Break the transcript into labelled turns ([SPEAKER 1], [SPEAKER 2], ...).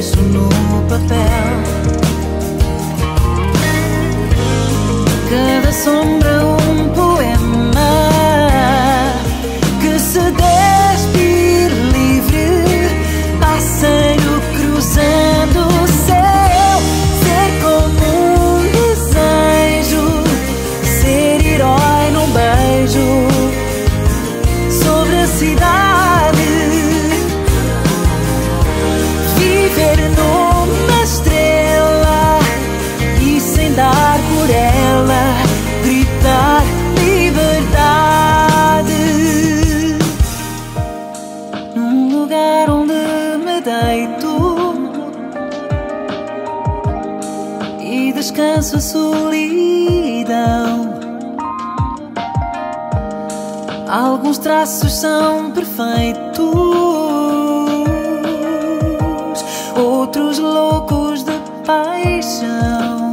[SPEAKER 1] isso no papel. Cada sombra, um poema que se despir livre, passeio cruzando o céu. Ser como um desejo, ser herói num beijo sobre a cidade. descanso, solidão. Alguns traços são perfeitos, outros loucos de paixão.